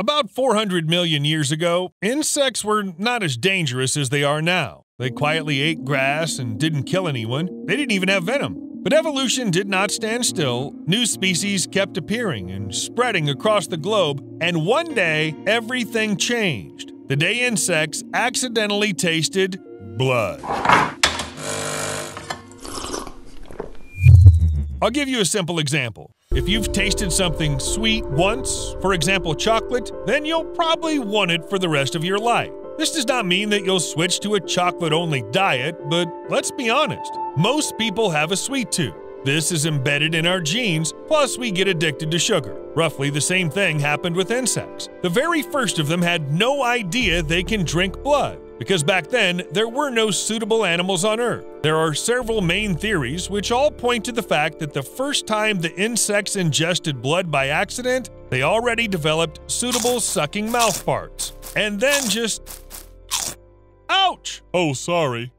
About 400 million years ago, insects were not as dangerous as they are now. They quietly ate grass and didn't kill anyone. They didn't even have venom. But evolution did not stand still. New species kept appearing and spreading across the globe, and one day, everything changed. The day insects accidentally tasted blood. I'll give you a simple example. If you've tasted something sweet once, for example chocolate, then you'll probably want it for the rest of your life. This does not mean that you'll switch to a chocolate only diet, but let's be honest, most people have a sweet tooth. This is embedded in our genes, plus, we get addicted to sugar. Roughly the same thing happened with insects. The very first of them had no idea they can drink blood because back then there were no suitable animals on Earth. There are several main theories which all point to the fact that the first time the insects ingested blood by accident, they already developed suitable sucking mouth parts. And then just. Ouch! Oh, sorry.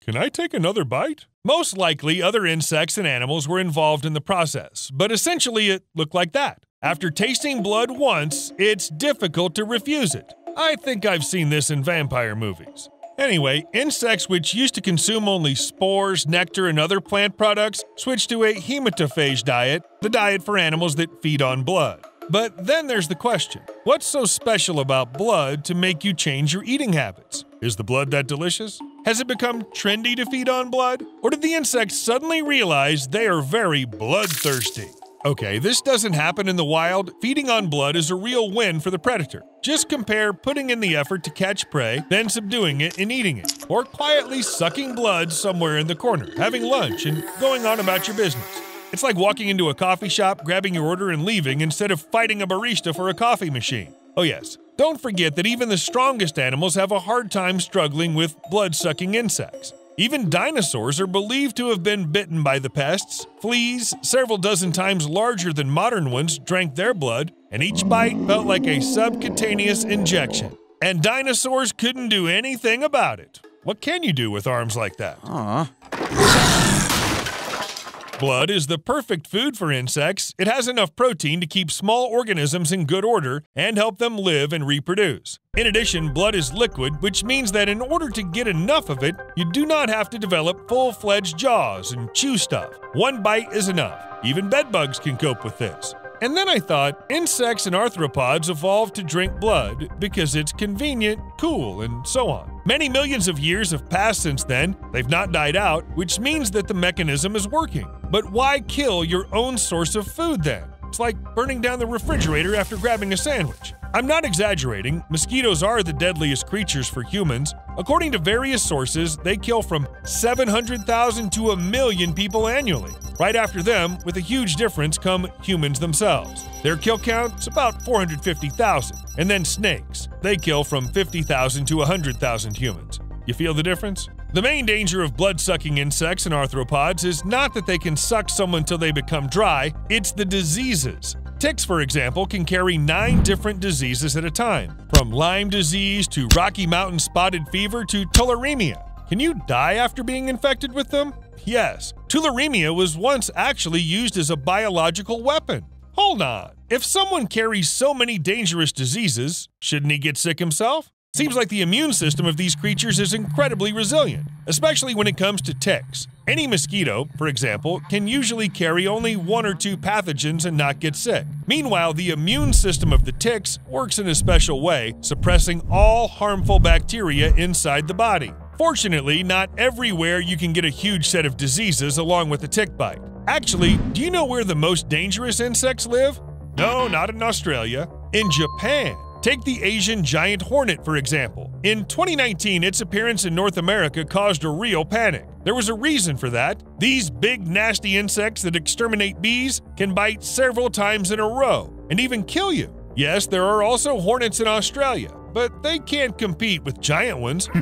Can I take another bite? Most likely, other insects and animals were involved in the process, but essentially it looked like that. After tasting blood once, it's difficult to refuse it. I think I've seen this in vampire movies. Anyway, insects which used to consume only spores, nectar, and other plant products switch to a hematophage diet, the diet for animals that feed on blood. But then there's the question what's so special about blood to make you change your eating habits? Is the blood that delicious? Has it become trendy to feed on blood? Or did the insects suddenly realize they are very bloodthirsty? Okay, this doesn't happen in the wild. Feeding on blood is a real win for the predator. Just compare putting in the effort to catch prey, then subduing it and eating it, or quietly sucking blood somewhere in the corner, having lunch, and going on about your business. It's like walking into a coffee shop, grabbing your order, and leaving instead of fighting a barista for a coffee machine. Oh, yes, don't forget that even the strongest animals have a hard time struggling with blood sucking insects. Even dinosaurs are believed to have been bitten by the pests. Fleas, several dozen times larger than modern ones, drank their blood, and each bite felt like a subcutaneous injection. And dinosaurs couldn't do anything about it. What can you do with arms like that? Aw. Blood is the perfect food for insects. It has enough protein to keep small organisms in good order and help them live and reproduce. In addition, blood is liquid, which means that in order to get enough of it, you do not have to develop full fledged jaws and chew stuff. One bite is enough. Even bedbugs can cope with this. And then I thought insects and arthropods evolved to drink blood because it's convenient, cool, and so on. Many millions of years have passed since then, they've not died out, which means that the mechanism is working. But why kill your own source of food then? It's like burning down the refrigerator after grabbing a sandwich. I'm not exaggerating, mosquitoes are the deadliest creatures for humans. According to various sources, they kill from 700,000 to a million people annually. Right after them, with a huge difference, come humans themselves. Their kill count is about 450,000. And then snakes. They kill from 50,000 to 100,000 humans. You feel the difference? The main danger of blood sucking insects and arthropods is not that they can suck someone till they become dry, it's the diseases. Ticks, for example, can carry nine different diseases at a time, from Lyme disease to Rocky Mountain spotted fever to tularemia. Can you die after being infected with them? Yes. Tularemia was once actually used as a biological weapon. Hold on. If someone carries so many dangerous diseases, shouldn't he get sick himself? Seems like the immune system of these creatures is incredibly resilient, especially when it comes to ticks. Any mosquito, for example, can usually carry only one or two pathogens and not get sick. Meanwhile, the immune system of the ticks works in a special way, suppressing all harmful bacteria inside the body. Fortunately, not everywhere you can get a huge set of diseases along with a tick bite. Actually, do you know where the most dangerous insects live? No, not in Australia. In Japan. Take the Asian giant hornet, for example. In 2019, its appearance in North America caused a real panic. There was a reason for that. These big, nasty insects that exterminate bees can bite several times in a row and even kill you. Yes, there are also hornets in Australia, but they can't compete with giant ones.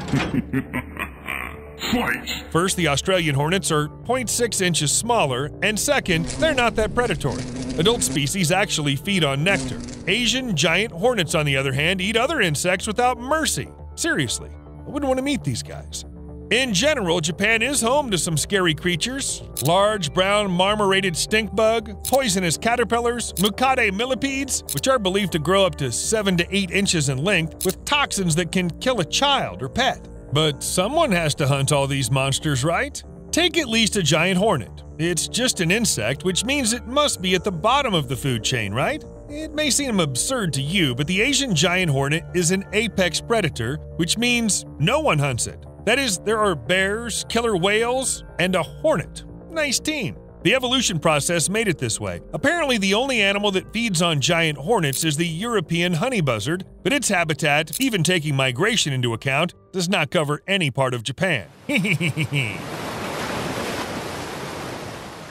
Fight! First, the Australian hornets are 0.6 inches smaller, and second, they're not that predatory. Adult species actually feed on nectar. Asian giant hornets, on the other hand, eat other insects without mercy. Seriously, I wouldn't want to meet these guys. In general, Japan is home to some scary creatures large brown marmorated stink bug, poisonous caterpillars, Mukade millipedes, which are believed to grow up to 7 to 8 inches in length with toxins that can kill a child or pet. But someone has to hunt all these monsters, right? Take at least a giant hornet. It's just an insect, which means it must be at the bottom of the food chain, right? It may seem absurd to you, but the Asian giant hornet is an apex predator, which means no one hunts it. That is, there are bears, killer whales, and a hornet. Nice team. The evolution process made it this way. Apparently, the only animal that feeds on giant hornets is the European honey buzzard, but its habitat, even taking migration into account, does not cover any part of Japan.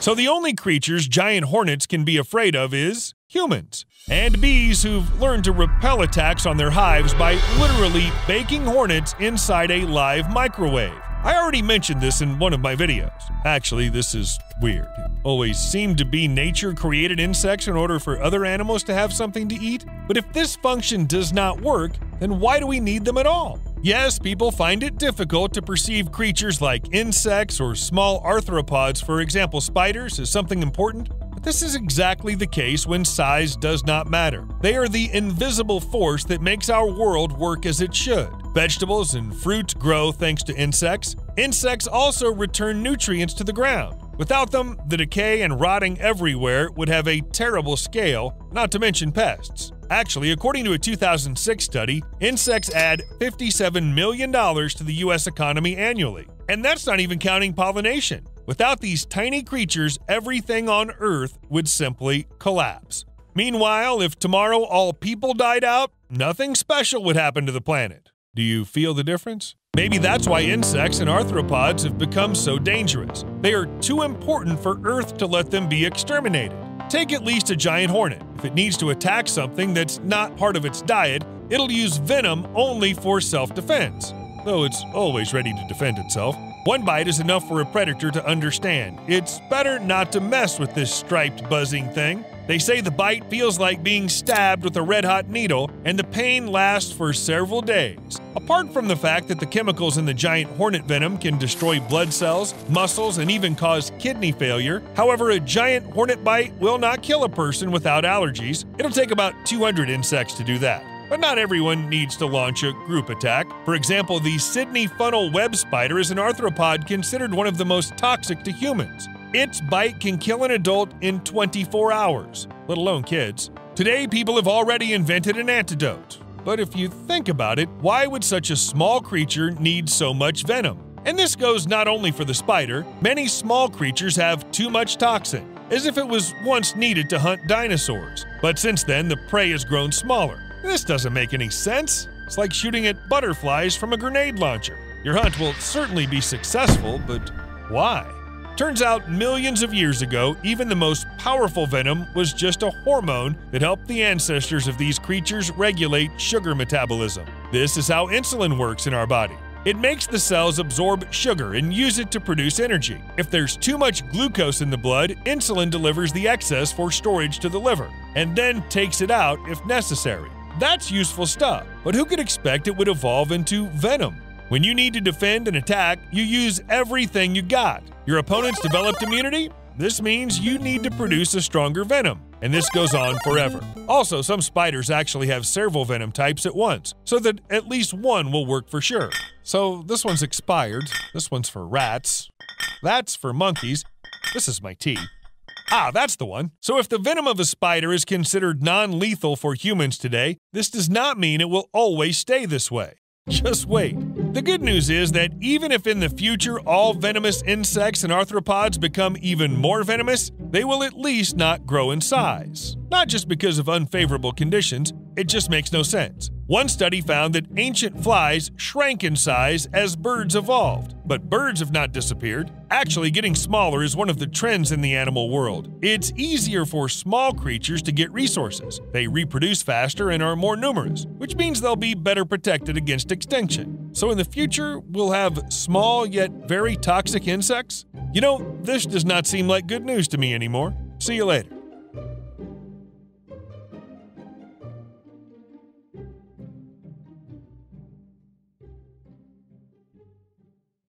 so the only creatures giant hornets can be afraid of is humans, and bees who've learned to repel attacks on their hives by literally baking hornets inside a live microwave. I already mentioned this in one of my videos. Actually, this is weird. Always seemed to be nature created insects in order for other animals to have something to eat. But if this function does not work, then why do we need them at all? Yes, people find it difficult to perceive creatures like insects or small arthropods, for example spiders, as something important, but this is exactly the case when size does not matter. They are the invisible force that makes our world work as it should. Vegetables and fruits grow thanks to insects. Insects also return nutrients to the ground. Without them, the decay and rotting everywhere would have a terrible scale, not to mention pests. Actually, according to a 2006 study, insects add $57 million to the U.S. economy annually. And that's not even counting pollination. Without these tiny creatures, everything on Earth would simply collapse. Meanwhile, if tomorrow all people died out, nothing special would happen to the planet. Do you feel the difference? Maybe that's why insects and arthropods have become so dangerous. They are too important for Earth to let them be exterminated. Take at least a giant hornet. If it needs to attack something that's not part of its diet, it'll use venom only for self defense, though it's always ready to defend itself. One bite is enough for a predator to understand. It's better not to mess with this striped buzzing thing. They say the bite feels like being stabbed with a red hot needle, and the pain lasts for several days. Apart from the fact that the chemicals in the giant hornet venom can destroy blood cells, muscles, and even cause kidney failure, however, a giant hornet bite will not kill a person without allergies. It'll take about 200 insects to do that. But not everyone needs to launch a group attack. For example, the Sydney funnel web spider is an arthropod considered one of the most toxic to humans. Its bite can kill an adult in 24 hours, let alone kids. Today, people have already invented an antidote. But if you think about it, why would such a small creature need so much venom? And this goes not only for the spider, many small creatures have too much toxin, as if it was once needed to hunt dinosaurs. But since then, the prey has grown smaller. This doesn't make any sense. It's like shooting at butterflies from a grenade launcher. Your hunt will certainly be successful, but why? Turns out millions of years ago, even the most powerful venom was just a hormone that helped the ancestors of these creatures regulate sugar metabolism. This is how insulin works in our body. It makes the cells absorb sugar and use it to produce energy. If there's too much glucose in the blood, insulin delivers the excess for storage to the liver, and then takes it out if necessary. That's useful stuff, but who could expect it would evolve into venom? When you need to defend and attack, you use everything you got. Your opponent's developed immunity? This means you need to produce a stronger venom, and this goes on forever. Also, some spiders actually have several venom types at once, so that at least one will work for sure. So this one's expired, this one's for rats, that's for monkeys, this is my tea. Ah, that's the one. So if the venom of a spider is considered non lethal for humans today, this does not mean it will always stay this way. Just wait. The good news is that even if in the future all venomous insects and arthropods become even more venomous, they will at least not grow in size. Not just because of unfavorable conditions, it just makes no sense. One study found that ancient flies shrank in size as birds evolved, but birds have not disappeared. Actually, getting smaller is one of the trends in the animal world. It's easier for small creatures to get resources. They reproduce faster and are more numerous, which means they'll be better protected against extinction. So in the future, we'll have small yet very toxic insects? You know, this does not seem like good news to me anymore. See you later.